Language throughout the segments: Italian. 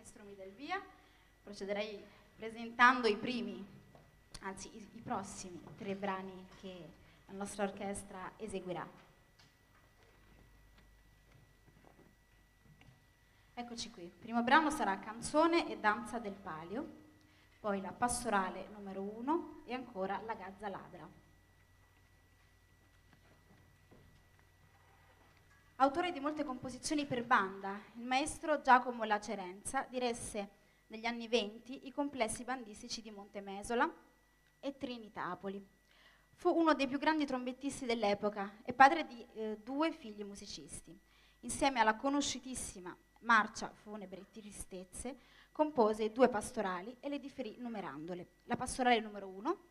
maestro mi dà via, procederei presentando i primi, anzi i, i prossimi tre brani che la nostra orchestra eseguirà. Eccoci qui, il primo brano sarà Canzone e danza del palio, poi la pastorale numero uno e ancora la gazza ladra. Autore di molte composizioni per banda, il maestro Giacomo Lacerenza diresse negli anni venti i complessi bandistici di Montemesola e Trinitapoli. Fu uno dei più grandi trombettisti dell'epoca e padre di eh, due figli musicisti. Insieme alla conosciutissima Marcia Funebre Tristezze, compose due pastorali e le differì numerandole. La pastorale numero uno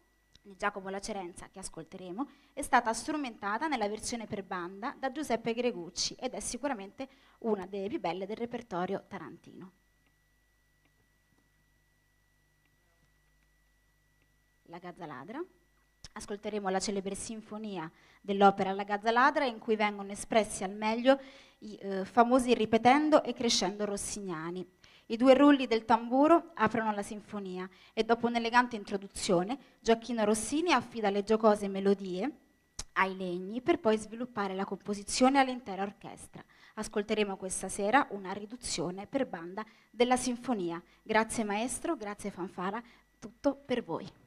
di Giacomo Lacerenza, che ascolteremo, è stata strumentata nella versione per banda da Giuseppe Gregucci ed è sicuramente una delle più belle del repertorio tarantino. La Gazzaladra. Ascolteremo la celebre sinfonia dell'opera La Gazzaladra in cui vengono espressi al meglio i eh, famosi ripetendo e crescendo rossignani i due rulli del tamburo aprono la sinfonia e dopo un'elegante introduzione Gioacchino Rossini affida le giocose melodie ai legni per poi sviluppare la composizione all'intera orchestra. Ascolteremo questa sera una riduzione per banda della sinfonia. Grazie maestro, grazie fanfara, tutto per voi.